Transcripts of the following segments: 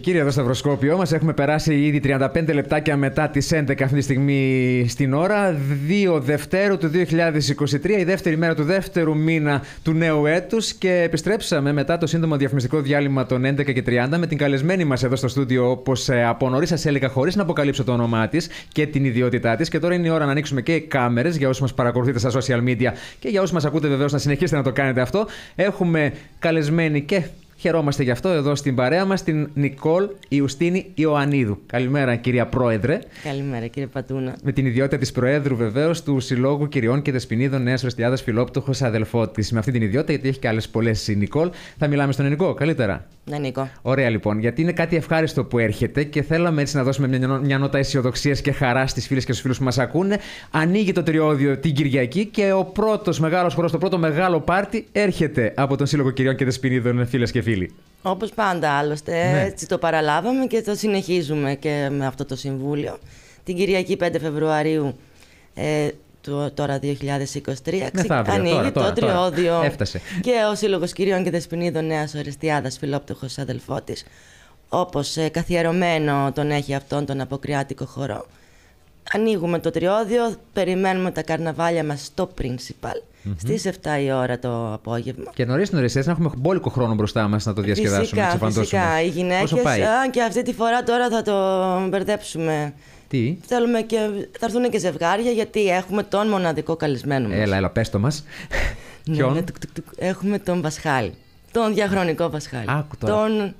Κύριε εδώ στο Ευρωσκόπιο μας έχουμε περάσει ήδη 35 λεπτάκια μετά τις 11 αυτή τη στιγμή στην ώρα. 2 Δευτέρου του 2023 η δεύτερη μέρα του δεύτερου μήνα του νέου έτους και επιστρέψαμε μετά το σύντομο διαφημιστικό διάλειμμα των 11 και 30 με την καλεσμένη μας εδώ στο στούντιο όπως ε, από νωρίς σας έλεγα χωρίς να αποκαλύψω το όνομά της και την ιδιότητά της. Και τώρα είναι η ώρα να ανοίξουμε και κάμερες για όσους μας παρακολουθείτε στα social media και για όσους μας ακούτε βεβαίως να συνεχίσετε να το κάνετε αυτό. Έχουμε καλεσμένη και Χαιρόμαστε γι' αυτό εδώ στην παρέα μας την Νικόλ Ιουστίνη Ιωαννίδου. Καλημέρα, κυρία Πρόεδρε. Καλημέρα, κύριε Πατούνα. Με την ιδιότητα της Προέδρου, βεβαίως, του Συλλόγου Κυριών και Δεσπινίδων Νέας Ρεστιάδα Φιλόπτωχος αδελφό της. Με αυτή την ιδιότητα, γιατί έχει και άλλες πολλές η Νικόλ. Θα μιλάμε στον Νικό, καλύτερα. Ναι, Νίκο. Ωραία, λοιπόν, γιατί είναι κάτι ευχάριστο που έρχεται και θέλαμε έτσι να δώσουμε μια, μια νότα αισιοδοξίας και χαράς στις φίλες και στους φίλους που μας ακούνε. Ανοίγει το τριώδιο την Κυριακή και ο πρώτος μεγάλος χώρο, το πρώτο μεγάλο πάρτι έρχεται από τον Σύλλογο Κυριών και Δεσπινίδων, φίλες και φίλοι. Όπως πάντα άλλωστε, ναι. έτσι το παραλάβαμε και το συνεχίζουμε και με αυτό το Συμβούλιο. Την Κυριακή 5 Φεβρουαρίου ε, τώρα 2023 Μεθαύριο, ανοίγει τώρα, τώρα, το τριώδιο Έφτασε. και ο Σύλλογος Κυρίων και Δεσποινίδων Νέας Ορεστιάδας Φιλόπτωχος αδελφό της όπως ε, καθιερωμένο τον έχει αυτόν τον αποκριάτικο χώρο. Ανοίγουμε το τριώδιο, περιμένουμε τα καρναβάλια μας στο Principal mm-hmm. στις 7 η ώρα το απόγευμα. Και νωρίς νωρί, έτσι να έχουμε μπόλικο χρόνο μπροστά μας να το διασκεδάσουμε. Φυσικά, φυσικά. Οι γυναίκες. και αυτή τη φορά τώρα θα το μπερδέψουμε. Τι; Θέλουμε και. Θα έρθουν και ζευγάρια γιατί έχουμε τον μοναδικό καλεσμένο μας. Έλα, έλα, πες το μας. ναι, ναι, έχουμε τον Πασχάλη. Τον διαχρονικό Πασχάλη. Άκου τώρα. Τον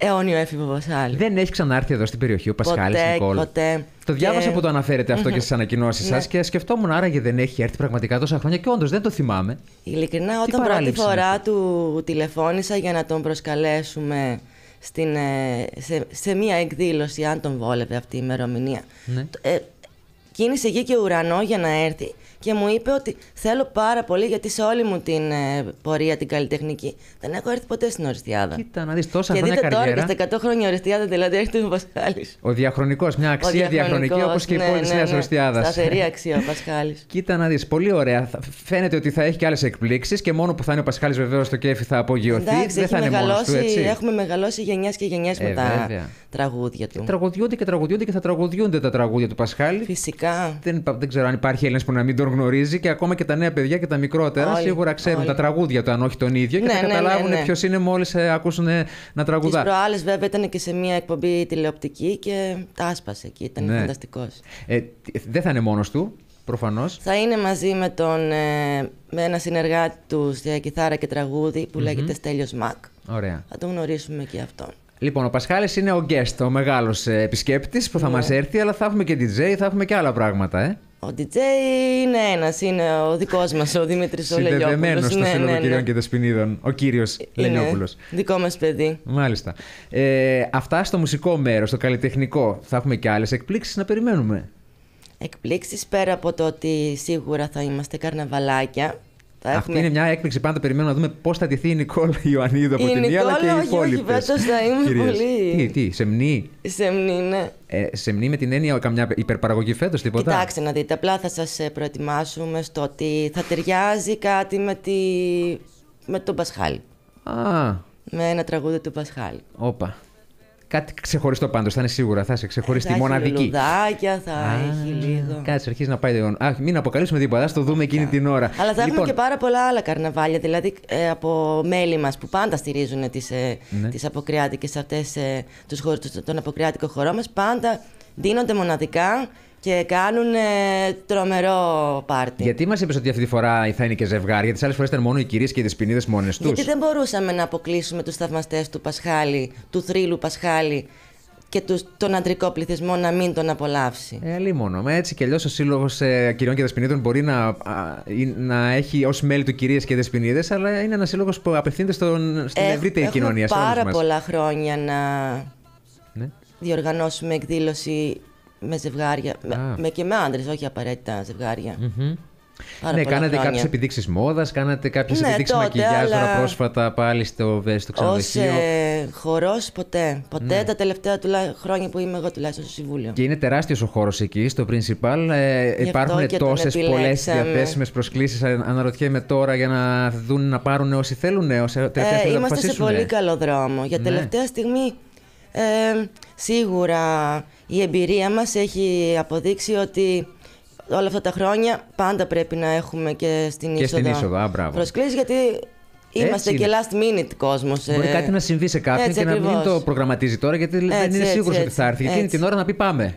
αιώνιο έφηβο Πασχάλη. Δεν έχει ξανάρθει εδώ στην περιοχή ο Πασχάλης Ποτέ, ποτέ. Το διάβασα και... που το αναφέρετε αυτό και στις ανακοινώσεις σας ναι. και σκεφτόμουν άραγε δεν έχει έρθει πραγματικά τόσα χρόνια και όντως δεν το θυμάμαι. Ειλικρινά, όταν πρώτη φορά του τηλεφώνησα για να τον προσκαλέσουμε στην, ε, σε, σε μία εκδήλωση, αν τον βόλευε αυτή η ημερομηνία. Ναι. Ε, κίνησε γη και ουρανό για να έρθει και μου είπε ότι θέλω πάρα πολύ γιατί σε όλη μου την ε, πορεία την καλλιτεχνική δεν έχω έρθει ποτέ στην Οριστιάδα. Κοίτα να δεις τόσα και χρόνια δείτε καριέρα. τώρα και στα 100 χρόνια Οριστιάδα δηλαδή έρχεται ο Πασχάλης. Ο διαχρονικός, μια αξία διαχρονική όπως και η ναι, πόλη της ναι, Νέας ναι. Οριστιάδας. Σταθερή αξία ο Πασχάλης. Κοίτα να δεις, πολύ ωραία. Φαίνεται ότι θα έχει και άλλες εκπλήξεις και μόνο που θα είναι ο Πασχάλης βεβαίως στο κέφι θα απογειωθεί. Εντάξει, δεν θα είναι μόνος του, έτσι. Έχουμε μεγαλώσει γενιές και γενιές Ε, με τα βέβαια. τραγούδια του. Και τραγουδιούνται και τραγουδιούνται και θα τραγουδιούνται τα τραγούδια του Πασχάλη. Φυσικά. Δεν, υπά- δεν ξέρω αν υπάρχει Έλληνας που να μην τον γνωρίζει και ακόμα και τα νέα παιδιά και τα μικρότερα Όλοι, σίγουρα ξέρουν όλοι. τα τραγούδια του, αν όχι τον ίδιο, και Ναι, θα ναι, ναι, καταλάβουν ναι. ποιος είναι μόλις ακούσουν ε, να Τις τραγουδά. προάλλες βέβαια ήταν και σε μια εκπομπή τηλεοπτική και τα άσπασε εκεί. Ήταν Ναι. φανταστικός. Ε, τι- δεν θα είναι μόνος του, προφανώς. Θα είναι μαζί με, τον, ε, με ένα συνεργάτη τους σε κιθάρα και τραγούδι που λέγεται Στέλιος Μακ. Ωραία. Θα τον γνωρίσουμε και αυτόν. Λοιπόν, ο Πασχάλης είναι ο guest, ο μεγάλος επισκέπτης που θα Ναι. μας έρθει, αλλά θα έχουμε και DJ, θα έχουμε και άλλα πράγματα, ε. Ο DJ είναι ένας, είναι ο δικός μας, ο Δημήτρης ο Συνδεδεμένο Λελιόπουλος. στο Σύλλογο Κυριών και Δεσποινίδων, ο κύριος Λενιόπουλο. δικό μας παιδί. Μάλιστα. Ε, αυτά στο μουσικό μέρος, στο καλλιτεχνικό. Θα έχουμε και άλλες εκπλήξεις να περιμένουμε; Εκπλήξεις πέρα από το ότι σίγουρα θα είμαστε καρναβαλάκια. Θα Αυτή είναι μια έκπληξη. Πάντα περιμένουμε να δούμε πώς θα τηθεί η Νικόλα Ιωαννίδου από Η την μία, αλλά και Νικόλα, οι όχι, όχι, υπόλοιπες. φέτος θα είμαι πολύ- Τι, τι, σε μνή. σε μνήνε. Ε, σε μνή με την έννοια καμιά υπερπαραγωγή φέτος, τίποτα; Κοιτάξτε να δείτε, απλά θα σας ε, προετοιμάσουμε στο ότι θα ταιριάζει κάτι με, τη... με τον Πασχάλη. Α, Με ένα τραγούδι του Πασχάλη. όπα. Κάτι ξεχωριστό πάντως, θα είναι σίγουρα. Θα είσαι ξεχωριστή, θα μοναδική. έχει λουλουδάκια, θα Α, έχει λίγο. Κάτσε, αρχίζει να πάει. το- Α, μην αποκαλύψουμε τίποτα, θα το δούμε εκείνη την ώρα. Αλλά θα λοιπόν, έχουμε και πάρα πολλά άλλα καρναβάλια, δηλαδή ε, από μέλη μας που πάντα στηρίζουν τις, ε, Ναι. τις αποκριάτικες αυτές, ε, τους χώρους, τους- τον αποκριάτικο χώρο μας, πάντα δίνονται μοναδικά και κάνουν ε, τρομερό πάρτι. Γιατί μας είπες ότι αυτή τη φορά θα είναι και ζευγάρι, γιατί τις άλλες φορές ήταν μόνο οι κυρίες και οι δεσποινίδες μόνες τους; Γιατί δεν μπορούσαμε να αποκλείσουμε τους θαυμαστές του Πασχάλη, του θρύλου Πασχάλη και τους, τον αντρικό πληθυσμό να μην τον απολαύσει. Ε, μόνο. Με έτσι κι αλλιώς ο Σύλλογος ε, Κυριών και Δεσποινίδων μπορεί να, α, ή- να έχει ως μέλη του κυρίες και δεσποινίδες, αλλά είναι ένας σύλλογος που απευθύνεται στον, στην Έχ- ευρύτερη έχουμε κοινωνία. σε όλους πάρα μας. πολλά χρόνια να Ναι. διοργανώσουμε εκδήλωση με ζευγάρια. Με, Α. με και με άντρες, όχι απαραίτητα ζευγάρια. Μμμ. Πάρα ναι, πολλά κάνατε χρόνια. κάποιες επιδείξεις μόδας, κάνατε κάποιες Ναι, επιδείξεις τότε, μακιγιάζ τώρα αλλά- πρόσφατα πάλι στο, στο Ω ξενοδοχείο. ε, χορός ποτέ. Ποτέ Ναι. τα τελευταία τουλά... χρόνια που είμαι εγώ τουλάχιστον στο Συμβούλιο. Και είναι τεράστιος ο χώρος εκεί, στο Principal. Ε, Γι' αυτό υπάρχουν και τον τόσες πολλές επιλέξαμε. διαθέσιμες προσκλήσεις. Αναρωτιέμαι τώρα για να δουν να πάρουν όσοι θέλουν. Όσοι τελευταία Ε, θέλουν να είμαστε σε αποφασίσουν. πολύ καλό δρόμο. Για Ναι. τελευταία στιγμή Ε, σίγουρα η εμπειρία μας έχει αποδείξει ότι όλα αυτά τα χρόνια πάντα πρέπει να έχουμε και στην και είσοδο, στην είσοδο. προσκλήσεις γιατί Είμαστε και last minute κόσμος. Μπορεί ε... κάτι να συμβεί σε κάποιον και ακριβώς. να μην το προγραμματίζει τώρα γιατί έτσι, δεν είναι σίγουρος ότι θα έρθει. Εκείνη την ώρα να πει πάμε.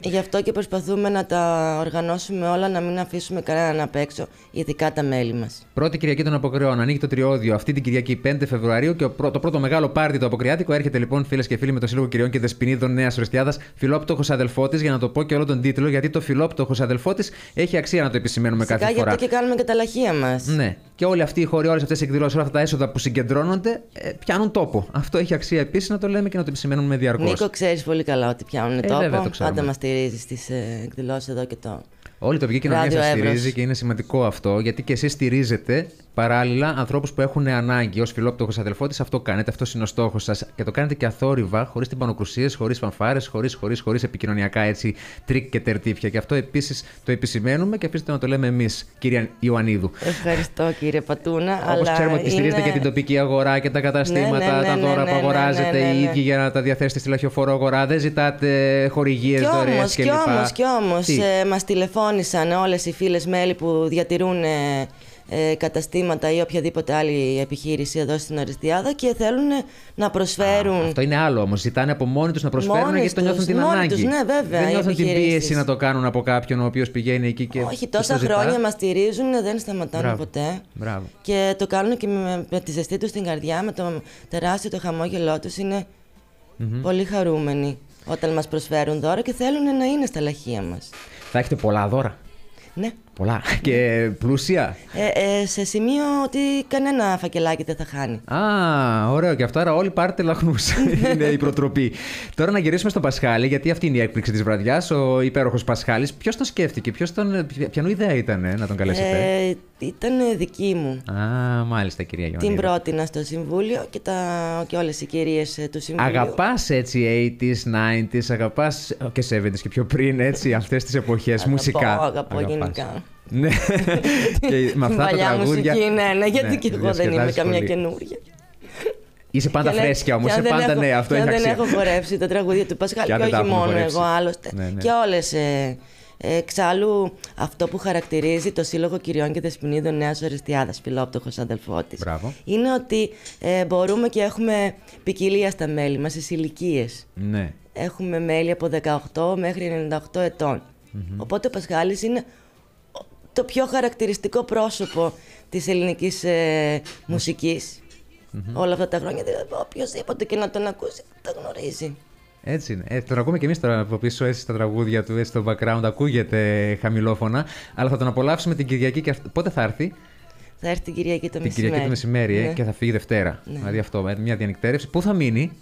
Γι' αυτό και προσπαθούμε να τα οργανώσουμε όλα, να μην αφήσουμε κανέναν απ' έξω, ειδικά τα μέλη μας. Πρώτη Κυριακή των Αποκριών. Ανοίγει το τριώδιο αυτή την Κυριακή 5 Φεβρουαρίου και το πρώτο μεγάλο πάρτι το Αποκριάτικο έρχεται λοιπόν φίλες και φίλοι με το Σύλλογο Κυριών και Δεσπινίδων Νέας Ορεστιάδα. Φιλόπτωχος αδελφό τη, για να το πω και όλο τον τίτλο, γιατί το φιλόπτωχος αδελφό τη έχει αξία να το επισημαίνουμε κάθε φορά. Γι' αυτό και κάνουμε και τα λαχεία μας. Ναι. Και όλοι αυτοί οι χώροι, όλες αυτές οι εκδηλώσει, όλα αυτά τα έσοδα που συγκεντρώνονται ε, πιάνουν τόπο. Αυτό έχει αξία επίσης να το λέμε και να το επισημαίνουμε διαρκώς. Νίκο, ξέρεις πολύ καλά ότι πιάνουν ε, τόπο. Βέβαια, Πάντα μας στηρίζεις στι ε, εκδηλώσεις εδώ και το. Όλη η τοπική κοινωνία σας στηρίζει και είναι σημαντικό αυτό, γιατί και εσείς στηρίζετε παράλληλα ανθρώπους που έχουν ανάγκη. Ω φιλόπτωχος αδελφότης, αυτό κάνετε, αυτός είναι ο στόχος σας. Και το κάνετε και αθόρυβα, χωρίς τυμπανοκρουσίες, χωρίς φανφάρες, χωρίς χωρίς, χωρίς επικοινωνιακά έτσι τρικ και τερτύπια. Και αυτό επίσης το επισημαίνουμε και αφήστε να το λέμε εμείς, κυρία Ιωαννίδου. Ευχαριστώ, κύριε Πατούνα. Όπως ξέρουμε ότι στηρίζετε είναι... και την τοπική αγορά και τα καταστήματα, ναι, ναι, ναι, τα δώρα ναι, που ναι, αγοράζετε οι ίδιοι για να τα διαθέσετε στη λαχειοφόρο αγορά. Δεν ζητάτε χορηγίες, δωρεές κλπ. Κι όμως, κι όμως, ε, μας τηλεφώνησαν όλες οι φίλες μέλη που διατηρούν ε, καταστήματα ή οποιαδήποτε άλλη επιχείρηση εδώ στην Ορεστιάδα και θέλουν να προσφέρουν. Α, αυτό είναι άλλο όμως. Ζητάνε από μόνοι τους να προσφέρουν μόνοι γιατί το νιώθουν την μόνοι ανάγκη. Τους, ναι, βέβαια. Δεν νιώθουν την πίεση να το κάνουν από κάποιον ο οποίος πηγαίνει εκεί και. Όχι, τόσα χρόνια μας στηρίζουν, δεν σταματάνε Μπράβο. ποτέ. Μπράβο. Και το κάνουν και με, με τη ζεστή τους στην καρδιά, με το τεράστιο το χαμόγελό τους. Είναι mm-hmm. πολύ χαρούμενοι όταν μας προσφέρουν δώρα και θέλουν να είναι στα λαχεία μας. Θα έχετε πολλά δώρα. Ναι. Πολλά. Και πλούσια. Ε, ε, σε σημείο ότι κανένα φακελάκι δεν θα χάνει. Α, ωραίο. Και αυτό άρα όλοι πάρετε λαχνούς. είναι η προτροπή. Τώρα να γυρίσουμε στο Πασχάλη, γιατί αυτή είναι η έκπληξη της βραδιάς, ο υπέροχος Πασχάλης. Ποιος τον σκέφτηκε, ποιος τον, ποιανού ιδέα ήταν να τον καλέσετε; Ε, ήταν δική μου. Α, μάλιστα, κυρία Γιώργη. Την πρότεινα στο Συμβούλιο και, τα, και όλες οι κυρίες ε, του Συμβουλίου. Αγαπάς έτσι 80s, 90s, αγαπάς και 70s και πιο πριν έτσι αυτές τις εποχές μουσικά. Αγαπώ γενικά. Ναι, και με αυτά τα τραγούδια. Μουσική, ναι, ναι, γιατί ναι, και εγώ δεν είμαι καμιά καινούργια. Είσαι πάντα φρέσκια όμως, είσαι πάντα νέα. Αυτό είναι δεν έχω χορέψει τα τραγούδια του Πασχάλη και, όχι μόνο εγώ άλλωστε. Ναι, ναι. Και όλες. Ε, εξάλλου, αυτό που χαρακτηρίζει το Σύλλογο Κυριών και Δεσποινίδων Νέας Οριστιάδας, φιλόπτωχος αδελφός της, είναι ότι ε, μπορούμε και έχουμε ποικιλία στα μέλη μας, στις ηλικίες. Ναι. Έχουμε μέλη από 18 μέχρι 98 ετών. Οπότε ο Πασχάλης είναι το πιο χαρακτηριστικό πρόσωπο της ελληνικής ε, μουσικης όλα αυτά τα χρόνια. Δηλαδή, οποιοδήποτε και να τον ακούσει, το γνωρίζει. Έτσι είναι. Ε, τον ακούμε και εμείς τώρα από πίσω, έτσι στα τραγούδια του, έτσι στο background ακούγεται χαμηλόφωνα. Αλλά θα τον απολαύσουμε την Κυριακή. Και πότε θα έρθει, Θα έρθει την Κυριακή το την μεσημέρι. Κυριακή το μεσημέρι ε, ναι. και θα φύγει Δευτέρα. Ναι. Δηλαδή αυτό, με μια διανυκτέρευση. Πού θα μείνει,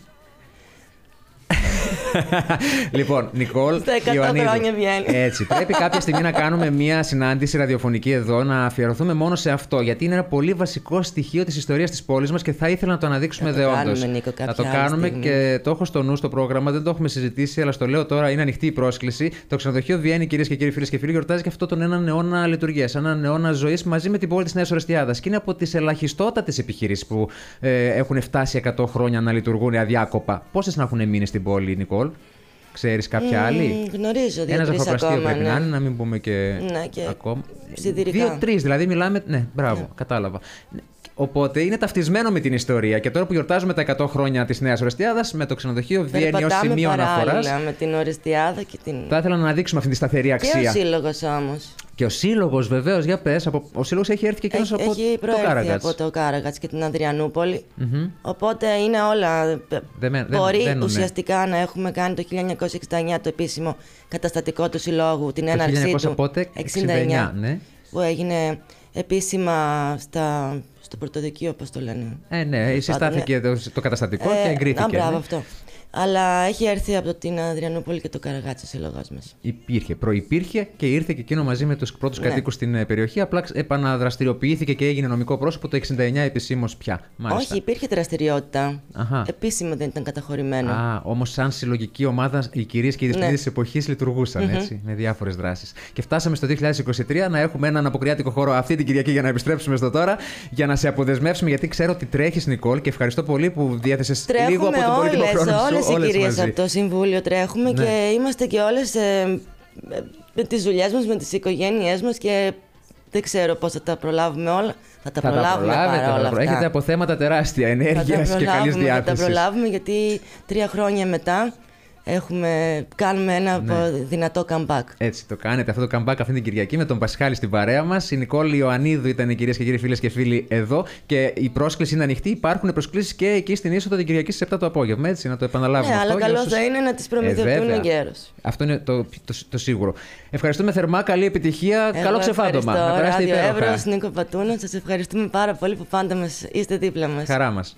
λοιπόν, Νικόλ. Στα 100 χρόνια βγαίνει. Έτσι. Πρέπει κάποια στιγμή να κάνουμε μια συνάντηση ραδιοφωνική εδώ, να αφιερωθούμε μόνο σε αυτό. Γιατί είναι ένα πολύ βασικό στοιχείο της ιστορίας της πόλης μας και θα ήθελα να το αναδείξουμε δεόντω. Θα το κάνουμε και το έχω στο νου στο πρόγραμμα, δεν το έχουμε συζητήσει, αλλά στο λέω τώρα, είναι ανοιχτή η πρόσκληση. Το ξενοδοχείο Βιέννη, κυρίες και κύριοι φίλες και φίλοι, γιορτάζει και αυτό τον έναν αιώνα λειτουργίας, έναν αιώνα ζωής μαζί με την πόλη της Νέας Ορεστιάδας. Και είναι από τις ελαχιστότατες επιχειρήσεις που ε, έχουν φτάσει 100 χρόνια να λειτουργούν αδιάκοπα. Πόσες να έχουν μείνει στην πόλη, Νικόλ; Ξέρεις κάποια άλλη; Γνωρίζω δύο Ένα ζαχαροπλαστείο πρέπει ναι. να είναι, να μην πούμε και, ναι, και ακόμα. Δύο, τρεις, δηλαδή μιλάμε. Ναι, μπράβο, ναι. κατάλαβα. Οπότε είναι ταυτισμένο με την ιστορία. Και τώρα που γιορτάζουμε τα 100 χρόνια της Νέας Ορεστιάδας, με το ξενοδοχείο βγαίνει ω σημείο αναφοράς. με την Ορεστιάδα και την. Θα ήθελα να αναδείξουμε αυτή τη σταθερή αξία. Και ο σύλλογος όμως. Και ο σύλλογος, βεβαίως, για πες. Ο σύλλογος έχει έρθει και εκείνος από έχει το Κάραγκατ. από το Κάραγκατ και την Αδριανούπολη. Mm-hmm. Οπότε είναι όλα. Δεν, Μπορεί δεν, ουσιαστικά να έχουμε κάνει το 1969 το επίσημο καταστατικό του συλλόγου, την έναρξή του. Πότε, 69, 69 ναι. Που έγινε επίσημα στα, στο πρωτοδικείο, όπω το λένε. Ε, ναι, συστάθηκε ναι. το, το καταστατικό ε, και εγκρίθηκε. Α, μπράβο ναι. αυτό. Αλλά έχει έρθει από την Αδριανούπολη και το Καραγάτσι ο σύλλογό μας. Υπήρχε, προπήρχε και ήρθε και εκείνο μαζί με τους πρώτους ναι. κατοίκους στην ε, περιοχή. Απλά επαναδραστηριοποιήθηκε και έγινε νομικό πρόσωπο το 69 επισήμως πια. Μάλιστα. Όχι, υπήρχε δραστηριότητα. Αχα. Επίσημα δεν ήταν καταχωρημένο. Α, όμως σαν συλλογική ομάδα οι κυρίες και οι δεσπίδε ναι. της εποχής λειτουργούσαν mm-hmm. έτσι, με διάφορες δράσεις. Και φτάσαμε στο 2023 να έχουμε έναν αποκριάτικο χώρο αυτή την Κυριακή για να επιστρέψουμε στο τώρα, για να σε αποδεσμεύσουμε γιατί ξέρω ότι τρέχεις, Νικόλ, και ευχαριστώ πολύ που διέθεσες λίγο από τον πολιτικό χρόνο σου όλες οι κυρίες από το Συμβούλιο τρέχουμε ναι. και είμαστε και όλες ε, με τις δουλειές μας, με τις οικογένειές μας και δεν ξέρω πώς θα τα προλάβουμε όλα. Θα τα θα προλάβουμε τα πάρα όλα αυτά. Έχετε από θέματα τεράστια ενέργειας και καλής διάθεσης. Θα τα προλάβουμε γιατί τρία χρόνια μετά έχουμε, κάνουμε ένα ναι. δυνατό comeback. Έτσι, το κάνετε αυτό το comeback αυτή την Κυριακή με τον Πασχάλη στην παρέα μας. Η Νικόλη Ιωαννίδου ήταν οι κυρίες και κύριοι φίλες και φίλοι εδώ. Και η πρόσκληση είναι ανοιχτή. Υπάρχουν προσκλήσεις και εκεί στην είσοδο την Κυριακή στις 7 το απόγευμα. Έτσι, να το επαναλάβουμε. Ναι, αυτό, αλλά καλό θα είναι να τις προμηθευτούν ε, γέρο. Αυτό είναι το, το, το, σίγουρο. Ευχαριστούμε θερμά. Καλή επιτυχία. Εγώ Καλό ξεφάντωμα. Να περάσετε υπέροχα. Νίκο Πατούνα, σας ευχαριστούμε πάρα πολύ που πάντα μας είστε δίπλα μας. Χαρά μας.